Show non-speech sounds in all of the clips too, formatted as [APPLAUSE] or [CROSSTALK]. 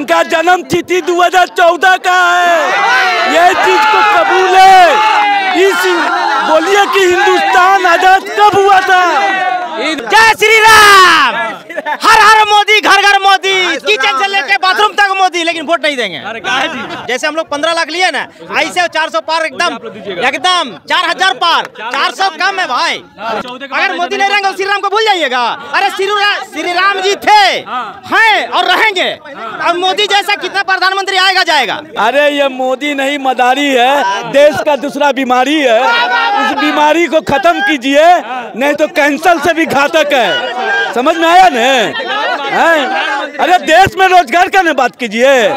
इनका जन्म तिथि 2014 का है। यह चीज़ को कबूल है। इस बोलिए कि हिंदुस्तान आज़ाद कब हुआ था? जय श्री राम। [LAUGHS] हर हर मोदी। घर घर मोदी किचन से लेके बाथरूम तक मोदी लेकिन वोट नहीं देंगे। जैसे हम लोग पंद्रह लाख लिए ना ऐसे चार सौ पार एकदम एकदम चार हज़ार पार। चार सौ कम है भाई। अगर मोदी नहीं रहेंगे तो श्री राम को भूल जाइएगा। अरे श्री श्री राम जी थे हैं। और रहेंगे। अब मोदी जैसा कितना प्रधानमंत्री आएगा जाएगा। अरे ये मोदी नहीं मदारी है। देश का दूसरा बीमारी है। उस बीमारी को खत्म कीजिए नहीं तो कैंसर से भी घातक है। समझ में आया न? अरे देश में रोज़गार का न बात कीजिए।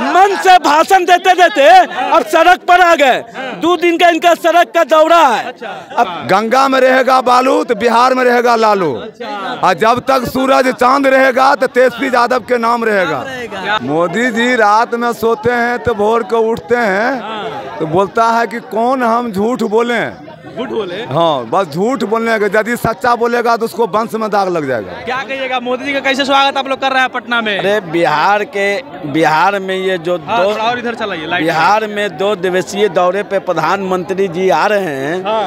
मन से भाषण देते देते अब सड़क पर आ गए। दो दिन का इनका सड़क का दौरा है। अब गंगा में रहेगा बालू तो बिहार में रहेगा लालू। और जब तक सूरज चाँद रहेगा तो तेजस्वी यादव के नाम रहेगा। मोदी जी रात में सोते हैं तो भोर को उठते हैं। तो बोलता है कि कौन हम झूठ बोले? झूठ बोले? हाँ बस झूठ बोलने का यदि सच्चा बोलेगा तो उसको वंश में दाग लग जाएगा। क्या कहिएगा मोदी जी का कैसे स्वागत आप लोग कर रहे हैं पटना में? अरे बिहार के बिहार में ये जो हाँ, दो और इधर चलाइए बिहार में दो दिवसीय दौरे पे प्रधानमंत्री जी आ रहे हैं। हाँ।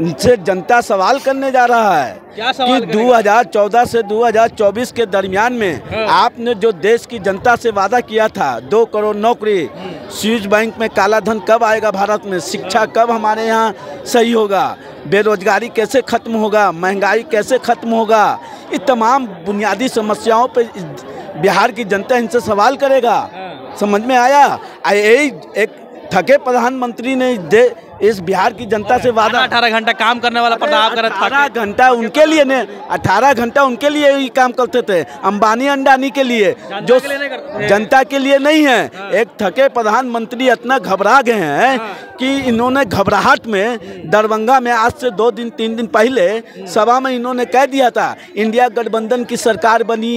इनसे जनता सवाल करने जा रहा है क्या सवाल कि करेगा? 2014 से 2024 के दरमियान में आपने जो देश की जनता से वादा किया था दो करोड़ नौकरी स्विस बैंक में काला धन कब आएगा भारत में? शिक्षा कब हमारे यहाँ सही होगा? बेरोजगारी कैसे खत्म होगा? महँगाई कैसे खत्म होगा? ये तमाम बुनियादी समस्याओं पे इस बिहार की जनता इनसे सवाल करेगा। समझ में आया? यही एक थके प्रधानमंत्री ने दे इस बिहार की जनता से वादा। अठारह घंटा काम करने वाला कर अठारह घंटा उनके लिए ने अठारह घंटा उनके लिए ही काम करते थे अंबानी अंडानी के लिए। जो जनता के लिए नहीं है। एक थके प्रधानमंत्री इतना घबरा गए हैं। कि इन्होंने घबराहट में दरभंगा में आज से दो दिन तीन दिन पहले सभा में इन्होंने कह दिया था इंडिया गठबंधन की सरकार बनी।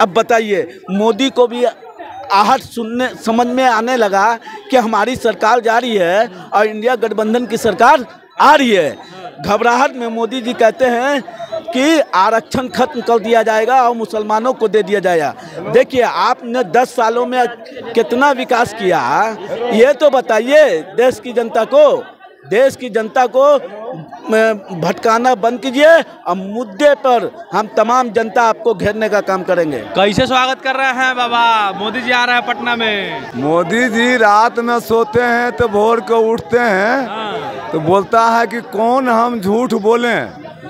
अब बताइए मोदी को भी आहट सुनने, समझ में आने लगा कि हमारी सरकार जा रही है और इंडिया गठबंधन की सरकार आ रही है। घबराहट में मोदी जी कहते हैं कि आरक्षण खत्म कर दिया जाएगा और मुसलमानों को दे दिया जाएगा। देखिए, आपने 10 सालों में कितना विकास किया, ये तो बताइए देश की जनता को। देश की जनता को भटकाना बंद कीजिए और मुद्दे पर हम तमाम जनता आपको घेरने का काम करेंगे। कैसे स्वागत कर रहे हैं बाबा? मोदी जी आ रहे हैं पटना में। मोदी जी रात में सोते हैं तो भोर को उठते हैं। तो बोलता है कि कौन हम झूठ बोले?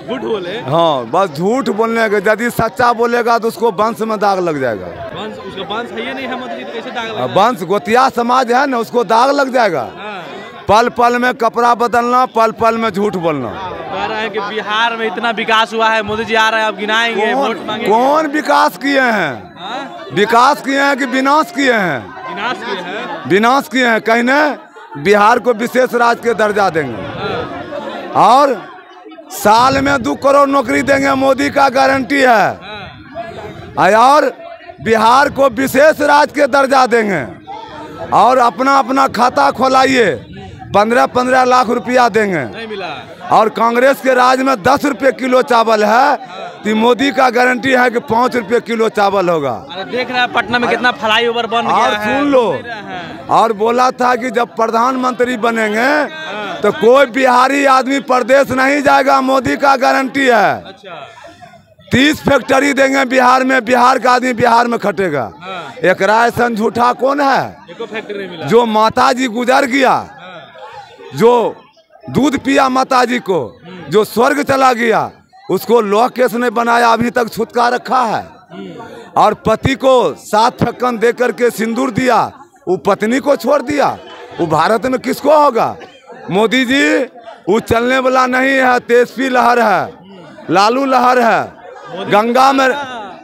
झूठ बोले? हाँ बस झूठ बोलने का यदि सच्चा बोलेगा तो उसको वंश में दाग लग जाएगा। वंश उसका वंश है ही नहीं है मोदी जी? तो कैसे दाग वंश गोतिया समाज है ना उसको दाग लग जाएगा। हाँ। पल पल में कपड़ा बदलना पल पल में झूठ बोलना। कह रहे हैं कि बिहार में इतना विकास हुआ है मोदी जी आ रहे हैं अब गिनाएँगे कौन कौन विकास किए हैं? हाँ? विकास किए हैं कि विनाश किए हैं? विनाश किए हैं? विनाश किए हैं कहने बिहार को विशेष राज्य के दर्जा देंगे। और साल में दो करोड़ नौकरी देंगे मोदी का गारंटी है। और बिहार को विशेष राज्य के दर्जा देंगे। और अपना अपना खाता खोलाइए। पंद्रह पंद्रह लाख रुपया देंगे। नहीं मिला। और कांग्रेस के राज में दस रुपये किलो चावल है तो मोदी का गारंटी है कि पाँच रुपये किलो चावल होगा। देख रहे हैं पटना में कितना फ्लाई ओवर बन गया और है। सुन लो हैं। और बोला था कि जब प्रधानमंत्री बनेंगे तो कोई बिहारी आदमी प्रदेश नहीं जाएगा मोदी का गारंटी है। अच्छा। तीस फैक्ट्री देंगे बिहार में बिहार का आदमी बिहार में खटेगा। एक ऐसा झूठा कौन है? जो माता जी गुजर गया जो दूध पिया माता जी को जो स्वर्ग चला गया उसको लॉ केस ने बनाया अभी तक छुटका रखा है। और पति को सात थक्कन दे करके सिंदूर दिया वो पत्नी को छोड़ दिया। वो भारत में किसको होगा? मोदी जी वो चलने वाला नहीं है तेजस्वी लहर है लालू लहर है गंगा में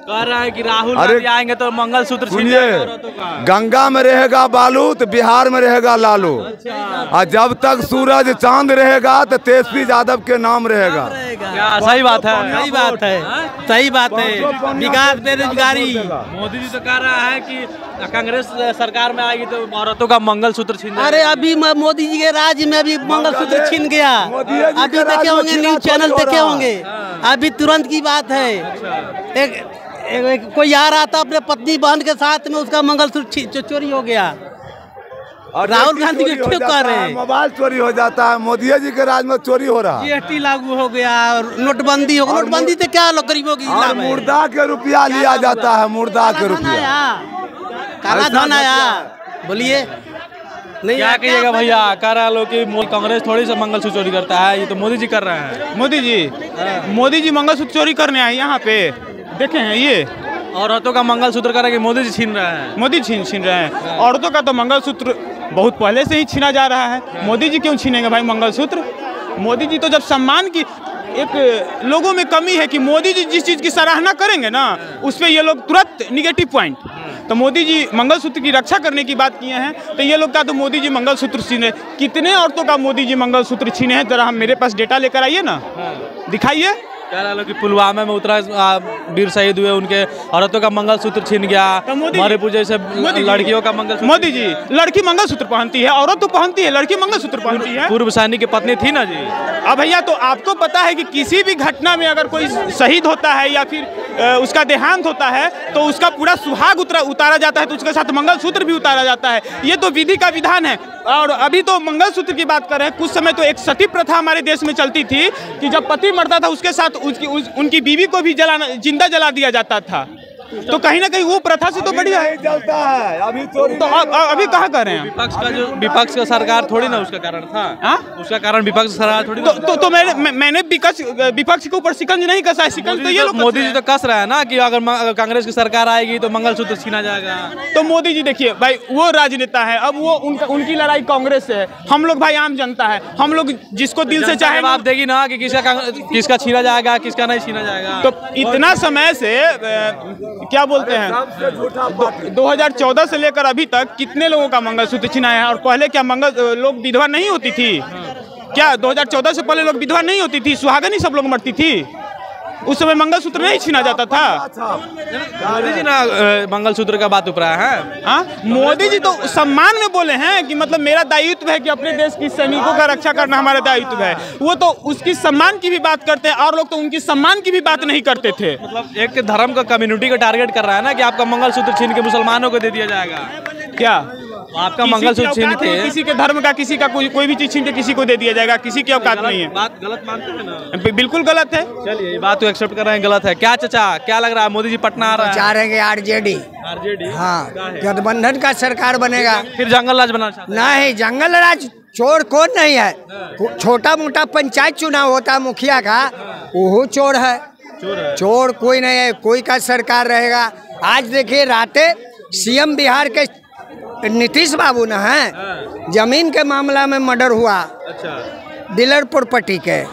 कह रहा है कि राहुल अरे, आएँगे तो मंगल सूत्र छीन सुनिए गंगा में रहेगा बालू तो बिहार में रहेगा लालू। अच्छा। और जब तक सूरज चाँद रहेगा तो तेजस्वी यादव के नाम रहेगा। सही बात है सही बात है सही बात है। विकास बेरोजगारी। मोदी जी तो कह रहा है कि कांग्रेस सरकार में आएगी तो औरतों का मंगल सूत्र छीन अरे अभी मोदी जी के राज्य में अभी मंगल सूत्र छीन गया। अभी देखे होंगे न्यूज़ चैनल देखे होंगे। अभी तुरंत की बात है। एक एक- कोई आ रहा था अपने पत्नी बहन के साथ में उसका मंगलसूत्र चोरी हो गया। और राहुल गांधी के क्यों कर रहे हैं? मोबाइल चोरी हो जाता है। मोदी जी के राज में चोरी हो रहा। है जीएसटी लागू हो गया और नोटबंदी हो गई नोटबंदी से क्या लोग गरीबों की है? मुर्दा के रुपया लिया जाता है मुर्दा के रुपया। काला धन आया। बोलिए। नहीं क्या कहिएगा भैया? कह रहा लोग कि कांग्रेस थोड़ी सा मंगलसूत्र चोरी करता है ये तो मोदी जी कर रहे हैं। मोदी जी मोदी जी मंगलसूत्र चोरी करने आए यहाँ पे। देखे हैं ये। औरतों का मंगलसूत्र करेंगे मोदी जी छीन रहे हैं। मोदी छीन छीन रहे हैं। औरतों का तो मंगलसूत्र बहुत पहले से ही छीना जा रहा है। मोदी जी क्यों छीनेंगे भाई मंगलसूत्र? मोदी जी तो जब सम्मान की एक लोगों में कमी है कि मोदी जी जिस चीज़ की सराहना करेंगे ना उस पर ये लोग तुरंत निगेटिव पॉइंट तो मोदी जी मंगलसूत्र की रक्षा करने की बात किए हैं तो ये लोग का तो मोदी जी मंगलसूत्र छीने। कितने औरतों का मोदी जी मंगलसूत्र छीने हैं जरा हम मेरे पास डेटा लेकर आइए ना। दिखाइए। कह रहा कि पुलवामा में उतरा वीर शहीद हुए उनके औरतों का मंगलसूत्र छीन गया तो मणिपुर जैसे लड़कियों का मंगलसूत्र मोदी जी लड़की मंगलसूत्र पहनती है औरत तो पहनती है लड़की मंगलसूत्र पहनती है। पूर्व सैनिक की पत्नी थी ना जी। अब भैया तो आपको पता है कि किसी भी घटना में अगर कोई शहीद होता है या फिर उसका देहांत होता है तो उसका पूरा सुहाग उतरा उतारा जाता है तो उसके साथ मंगलसूत्र भी उतारा जाता है। ये तो विधि का विधान है। और अभी तो मंगलसूत्र की बात कर रहे हैं कुछ समय तो एक सती प्रथा हमारे देश में चलती थी कि जब पति मरता था उसके साथ उसकी उस, उनकी बीवी को भी जलाना ज़िंदा जला दिया जाता था। तो कहीं ना कहीं वो प्रथा से तो बढ़िया है। चलता है अभी चोरी तो अब अब- अभी कहाँ कर रहे हैं? विपक्ष का जो विपक्ष का सरकार थोड़ी ना उसका कारण था। हाँ? उसका कारण विपक्ष सरकार थोड़ी तो तो, तो मैंने मैं- मैंने विपक्ष विपक्ष के ऊपर शिकंज नहीं कसा है। शिकंज तो ये लोग तो- मोदी जी तो कस रहा है ना कि अगर कांग्रेस की सरकार आएगी तो मंगलसूत्र छीना जाएगा। तो मोदी जी देखिए भाई वो राजनेता है। अब वो उनका उनकी लड़ाई कांग्रेस से है। हम लोग भाई आम जनता है। हम लोग जिसको दिल से चाहे जवाब देगी ना कि किसका किसका छीना जाएगा किसका नहीं छीना जाएगा। तो इतना समय से क्या बोलते हैं? दो- 2014 से लेकर अभी तक कितने लोगों का मंगलसूत्र छिनाया है? और पहले क्या मंगल लोग विधवा नहीं होती थी? क्या 2014 से पहले लोग विधवा नहीं होती थी? सुहागन ही सब लोग मरती थी? उस समय मंगलसूत्र नहीं छीना जाता था। मोदी जी ना मंगलसूत्र का बात उपरा है? हाँ? मोदी जी तो सम्मान में बोले हैं कि मतलब मेरा दायित्व है कि अपने देश की सैनिकों का रक्षा करना हमारा दायित्व है। वो तो उसकी सम्मान की भी बात करते हैं और लोग तो उनकी सम्मान की भी बात नहीं करते थे। मतलब एक धर्म का कम्युनिटी को टारगेट कर रहा है ना कि आपका मंगलसूत्र छीन के मुसलमानों को दे दिया जाएगा। क्या? आपका किसी मंगलसूत्र छीन के किसी के धर्म का किसी का कोई कोई भी चीज़ छीन के किसी को दे दिया जाएगा किसी की औकात नहीं है। बात गलत मानते हैं ना। बिल्कुल गलत है। चलिए ये बात तो एक्सेप्ट कर रहे हैं गलत है। क्या चाचा क्या लग रहा है? मोदी जी पटना आ रहा चाह है रहे हैं आरजेडी आरजेडी हाँ गठबंधन का सरकार बनेगा। फिर जंगल राज बनाना नहीं जंगल राज चोर कौन नहीं है? छोटा मोटा पंचायत चुनाव होता है मुखिया का वो चोर है। चोर कोई नहीं है कोई का सरकार रहेगा। आज देखिए राते सीएम बिहार के नीतीश बाबू न है? ज़मीन के मामला में मर्डर हुआ। अच्छा। डीलर प्रॉपर्टी के।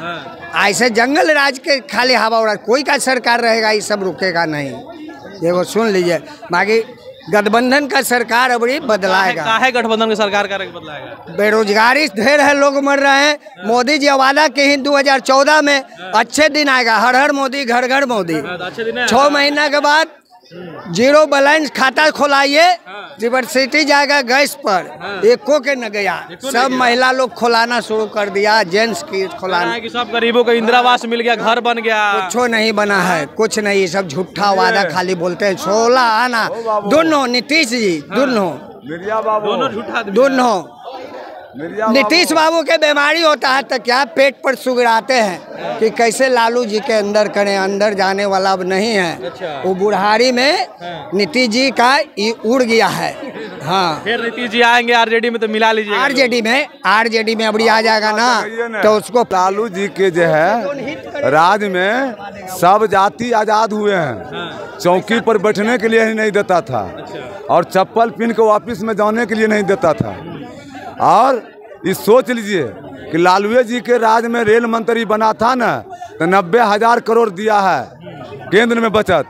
ऐसे जंगल राज के खाली हवा उड़ा कोई का सरकार रहेगा ये सब रुकेगा नहीं। देखो सुन लीजिए बाकी गठबंधन का सरकार अब बदलाएगा। काहे गठबंधन की सरकार का बदलाएगा? बेरोजगारी ढेर है लोग मर रहे हैं। मोदी जी वादा के ही 2014 में अच्छे दिन आएगा। हर हर मोदी घर घर मोदी। अच्छे दिन है। छः महीना के बाद ज़ीरो बैलेंस खाता खोलाइए डिवर्सिटी जाएगा गैस पर। एको के न गया। सब महिला लोग खोलाना शुरू कर दिया जेंट्स की खोलाना कि सब गरीबों को इंदिरा आवास मिल गया घर बन गया। कुछ नहीं बना है कुछ नहीं सब झूठा वादा खाली बोलते हैं सोलह आना। दोनों नीतीश जी दोनों। मिर्ज़ा बाबू। दोनों झूठा दोनों। नीतीश बाबू। के बीमारी होता है तो क्या पेट पर सुगराते हैं कि कैसे लालू जी के अंदर करें अंदर जाने वाला अब नहीं है। वो बुढ़ारी में नीतीश जी का उड़ गया है। हाँ। फिर नीतीश जी आएँगे आरजेडी में तो मिला लीजिए आरजेडी में आरजेडी में अबड़ी आ जाएगा ना तो उसको लालू जी के जो है राज में सब जाति आज़ाद हुए हैं। चौकी पर बैठने के लिए ही नहीं देता था। और चप्पल पहन के वापिस में जाने के लिए नहीं देता था। और ये सोच लीजिए कि लालू जी के राज में रेल मंत्री बना था ना तो नब्बे हज़ार करोड़ दिया है, केंद्र में बचत।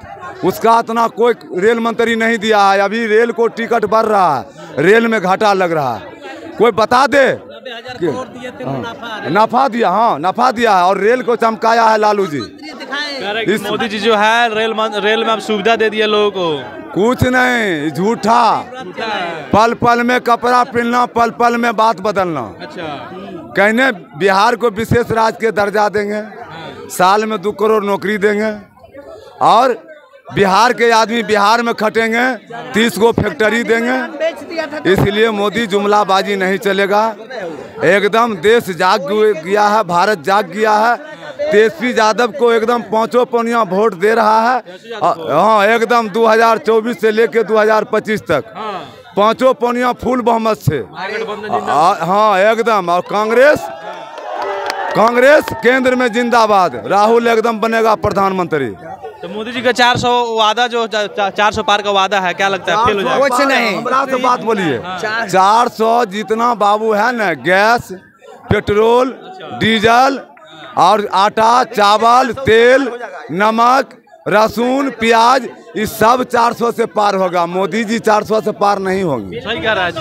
उसका इतना कोई रेल मंत्री नहीं दिया है। अभी रेल को टिकट बढ़ रहा है, रेल में घाटा लग रहा है। कोई बता दे नफा दिया हाँ नफा दिया है और रेल को चमकाया है लालू जी। हैं इस- मोदी जी जो है रेल रेल में अब सुविधा दे दिया लोगों को। कुछ नहीं झूठा। पल पल में कपड़ा पहनना पल पल में बात बदलना। अच्छा। कहने बिहार को विशेष राज्य के दर्जा देंगे साल में दो करोड़ नौकरी देंगे और बिहार के आदमी बिहार में खटेंगे, तीस गो फैक्ट्री देंगे। इसलिए मोदी जुमलाबाजी नहीं चलेगा। एकदम देश जाग गया है, भारत जाग गया है। तेजस्वी यादव को एकदम पाँचों पनिया वोट दे रहा है। हाँ एकदम 2024 से लेके 2025 तक। पाँचों पनिया फुल बहुमत से। हाँ एकदम। और कांग्रेस कांग्रेस केंद्र में जिंदाबाद। राहुल एकदम बनेगा प्रधानमंत्री। तो मोदी जी का 400 वादा जो चार सौ पार का वादा है क्या लगता है? फेल हो जाएगा। कुछ नहीं। हमरा से बात बोलिए चार सौ जितना बाबू है ना गैस पेट्रोल डीजल और आटा चावल तेल नमक लहसुन प्याज ये सब 400 से पार होगा। मोदी जी 400 से पार नहीं होंगे। सही कह रहा है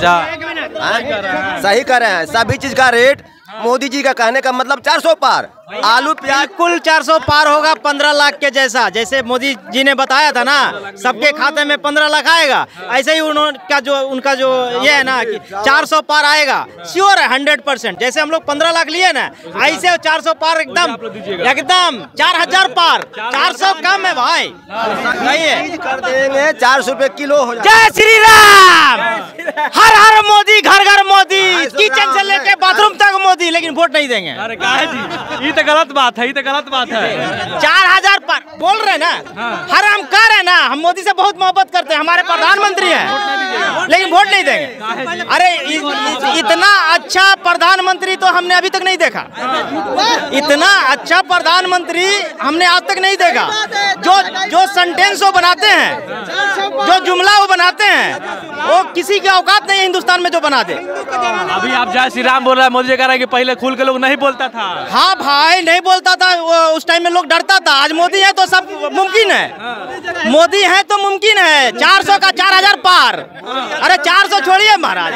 सही कह रहे हैं। सभी चीज़ का रेट मोदी जी का कहने का मतलब 400 पार। आलू प्याज बिल्कुल 400 पार होगा 15 लाख के जैसा। जैसे मोदी जी ने बताया था ना सबके खाते में 15 लाख आएगा। ऐसे ही उनका जो उनका जो ये है ना कि 400 पार आएगा। श्योर है 100 परसेंट जैसे हम लोग 15 लाख लिए ना ऐसे 400 पार एकदम एकदम 4000 पार। 400 कम है भाई। नहीं है। चार सौ रुपये किलो हो जय श्री राम। हर हर मोदी घर घर मोदी। किचन से लेके बाथरूम तक मोदी लेकिन वोट नहीं देंगे। अरे जी? ये तो गलत बात है ये तो गलत बात है। चार हज़ार पर। बोल रहे ना? हर हम कह रहे ना? हम मोदी से बहुत मोहब्बत करते हैं हमारे प्रधानमंत्री हैं। लेकिन वोट नहीं देंगे। अरे इतना अच्छा प्रधानमंत्री तो हमने अभी तक नहीं देखा। इतना अच्छा प्रधानमंत्री हमने आज तक नहीं देखा। जो जो सेंटेंस वो बनाते हैं जो जुमला वो बनाते हैं वो किसी की औकात नहीं है हिंदुस्तान में जो बना दे। अभी आप जय श्री राम बोल रहे हैं मोदी जी कह रहे हैं कि पहले खुल के लोग नहीं बोलता था। हाँ भाई नहीं बोलता था उस टाइम में लोग डरता था। आज मोदी है तो सब मुमकिन है। मोदी है तो मुमकिन है। 400 का 4000 पार। अरे 400 छोड़िए महाराज।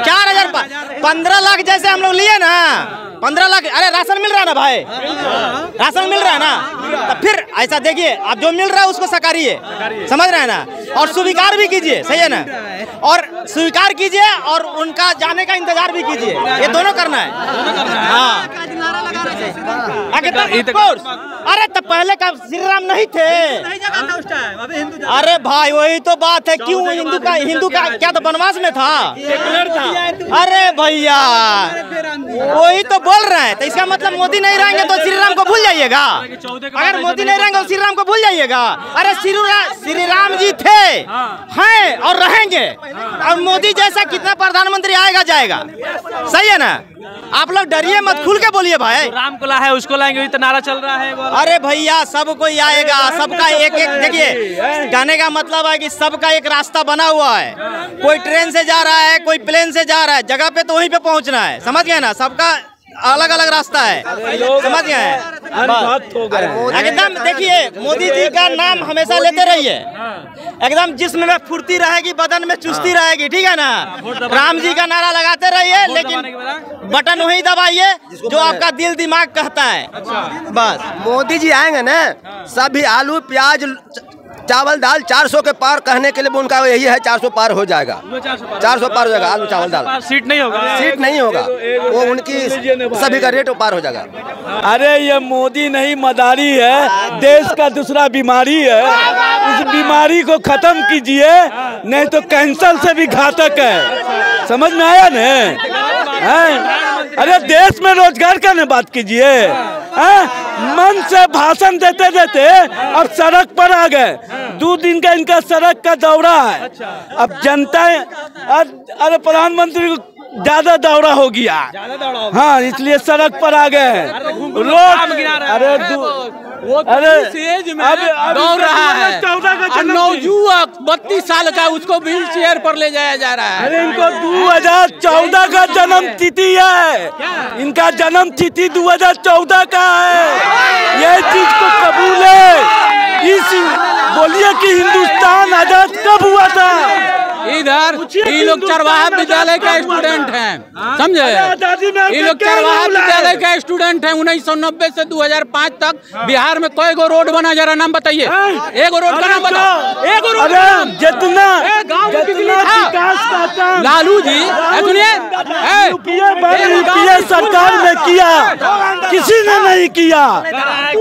4000 पार। 15 लाख जैसे हम लोग लिए ना 15 लाख, अरे राशन मिल रहा है ना भाई? राशन मिल रहा है ना? तो फिर ऐसा देखिए आप जो मिल रहा है उसको सकारिए। समझ रहे हैं ना? और स्वीकार भी कीजिए, सही है ना? और स्वीकार कीजिए और उनका जाने का इंतज़ार भी कीजिए। ये दोनों करना है। हाँ। अरे तो पहले का श्री राम नहीं थे। अरे भाई वही तो बात है। क्यों हिंदू का हिंदू का क्या तो वनवास में था? अरे भैया। वही तो बोल रहे हैं। तो इसका मतलब मोदी नहीं रहेंगे तो श्री राम को भूल जाइएगा। अगर मोदी नहीं रहेंगे तो श्री राम को भूल जाइएगा। अरे श्री श्री राम जी थे। हैं और रहेंगे। और मोदी जैसा कितना प्रधानमंत्री आएगा जाएगा। सही है ना? आप लोग डरिए मत खुल के बोलिए भाई। राम को ला है उसको लाएँगे तो नारा चल रहा है अरे भैया सब कोई आएगा सबका एक एक देखिए कहने का मतलब है कि सबका एक रास्ता बना हुआ है। कोई ट्रेन से जा रहा है कोई प्लेन से जा रहा है जगह पे तो वहीं पे पहुँचना है। समझ गए ना? सबका अलग अलग रास्ता है। समझ गए हैं। हो एकदम देखिए मोदी जी का नाम हमेशा लेते रहिए। एकदम जिस्म में फुर्ती रहेगी बदन में चुस्ती रहेगी ठीक है ना? राम जी का नारा लगाते रहिए लेकिन बटन वही दबाइए जो आपका दिल दिमाग कहता है। बस मोदी जी आएँगे ना? सभी आलू प्याज चावल दाल 400 के पार कहने के लिए भी उनका यही है 400 पार हो जाएगा। 400 पार हो जाएगा। आलू चावल दाल। सीट नहीं होगा। सीट नहीं होगा। वो उनकी सभी का रेट पार हो जाएगा। अरे ये मोदी नहीं मदारी है। देश का दूसरा बीमारी है। उस बीमारी को खत्म कीजिए नहीं तो कैंसर से भी घातक है। समझ में आया न? अरे देश में रोज़गार का न बात कीजिए? मन से भाषण देते देते अब सड़क पर आ गए। दो दिन का इनका सड़क का दौरा है। अब जनता अरे प्रधानमंत्री को ज़्यादा दौरा हो गया। हाँ इसलिए सड़क पर आ गए। रोड अरे दू- अरे अब अब दौड़ रहा है। बत्तीस साल का उसको व्हील चेयर पर ले जाया जा रहा है। अरे इनको 2014 का जन्म तिथि है। इनका जन्म तिथि 2014 का है। ये चीज़ को कबूल है। इस बोलिए कि हिंदुस्तान आज़ाद कब हुआ था? इधर ये लोग चरवाहा विद्यालय का स्टूडेंट हैं समझे? ये लोग चरवाहा है? विद्यालय का स्टूडेंट हैं उन्नीस सौ नब्बे ऐसी दो हज़ार पाँच तक। बिहार में कई गो रोड बना जरा नाम बताइए। एक रोड का नाम बताओ। एक रोड। जितना लालू जी सुनिए। सरकार ने किया किसी ने नहीं किया।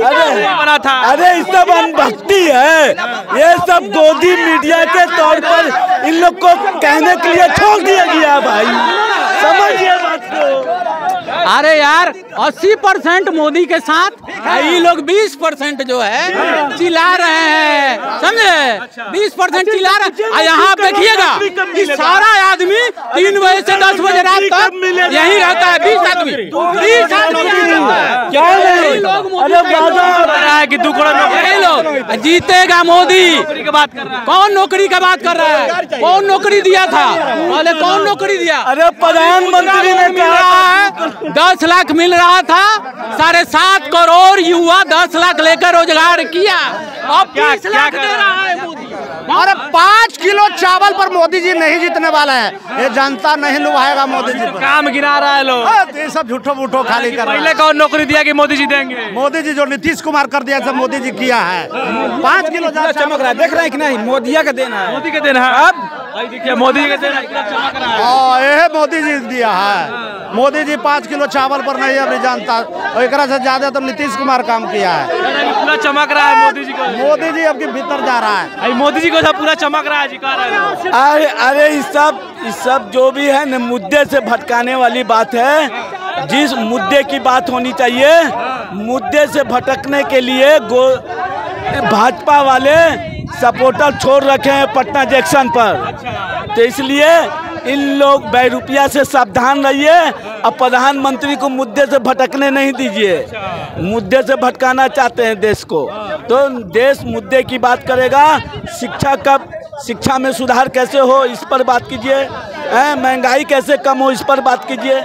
अरे अरे ये सब अनभक्ति है। ये सब गोदी मीडिया के तौर पर इन लोग को कहने के लिए छोड़ दिया गया भाई। समझिए बात को। अरे यार 80 परसेंट मोदी के साथ ये लोग 20 परसेंट जो है चिल्ला रहे हैं समझे? 20 परसेंट चिल्ला रहे हैं। यहाँ देखिएगा सारा आदमी तीन बजे से दस बजे रात तक यही रहता है बीस आदमी। बीस आदमी। क्या लोग लोग है कि तू करोड़ नौकरी जीतेगा मोदी की बात कर रहा है कौन नौकरी का बात कर रहा है? कौन नौकरी दिया था? पहले कौन नौकरी दिया? अरे प्रधानमंत्री ने मिल कहा रहा है दस लाख मिल रहा था साढ़े सात करोड़ युवा दस लाख लेकर रोज़गार किया। अब क्या- बीस क्या लाख कर दे रहा रहा है मोदी। अरे पाँच किलो चावल पर मोदी जी नहीं जीतने वाला है। ये जनता नहीं लुभाएगा मोदी जी पर। काम गिरा रहा है लोग। ये सब झूठो बूठो खाली कर पहले कौन नौकरी दिया कि मोदी जी देंगे? मोदी जी जो नीतीश कुमार कर दिया सब मोदी जी किया है। पाँच किलो चमक रहा है। देख रहे हैं कि नहीं? मोदी का देना है। मोदी का देना है। अब भाई देखिए मोदी के दिन है, कितना चमक रहा ये मोदी जी दिया है। मोदी जी पाँच किलो चावल पर नहीं अभी जानता। और एक से ज़्यादा तो नीतीश कुमार काम किया है। पूरा चमक रहा है मोदी जी को। मोदी जी अब भीतर जा रहा है। भाई मोदी जी को सब पूरा चमक रहा है जी कह रहे हैं अरे अरे ये सब ये सब जो भी है न मुद्दे से भटकाने वाली बात है। जिस मुद्दे की बात होनी चाहिए मुद्दे से भटकने के लिए गो भाजपा वाले सपोर्टर छोड़ रखे हैं पटना जंक्शन पर। तो इसलिए इन लोग बैरुपिया से सावधान रहिए और प्रधानमंत्री को मुद्दे से भटकने नहीं दीजिए। मुद्दे से भटकाना चाहते हैं देश को। तो देश मुद्दे की बात करेगा, शिक्षा कब, शिक्षा में सुधार कैसे हो इस पर बात कीजिए। महँगाई कैसे कम हो इस पर बात कीजिए।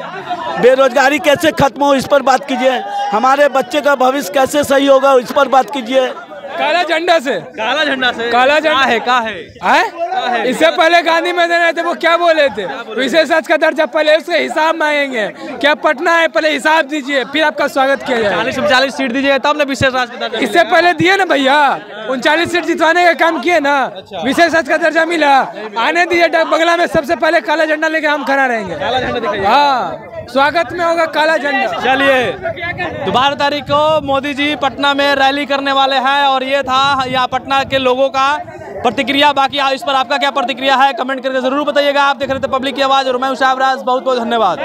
बेरोजगारी कैसे खत्म हो इस पर बात कीजिए। हमारे बच्चे का भविष्य कैसे सही होगा इस पर बात कीजिए। काला झंडा से। काला झंडा से। काला झंडा- है का है? है? इससे पहले गांधी मैदान आए थे वो क्या बोले थे? विशेष का दर्जा पहले उसके हिसाब मांगेंगे क्या पटना है पहले हिसाब दीजिए फिर आपका स्वागत किया जाएगा चालीस में चालीस सीट दीजिए तब ना विशेष राज इससे पहले दिए ना भैया उनचालीस सीट जितवाने का काम किए ना विशेष का दर्जा मिला। आने दीजिए बंगला में सबसे पहले काला झंडा लेके हम खड़ा रहेंगे। काला झंडा हाँ स्वागत में होगा काला झंडा। चलिए तो बारह तारीख को मोदी जी पटना में रैली करने वाले हैं और ये था यहाँ पटना के लोगों का प्रतिक्रिया बाकी इस पर आपका क्या प्रतिक्रिया है? कमेंट करके ज़रूर बताइएगा। आप देख रहे थे पब्लिक की आवाज़ और मैं उषावराज बहुत बहुत धन्यवाद।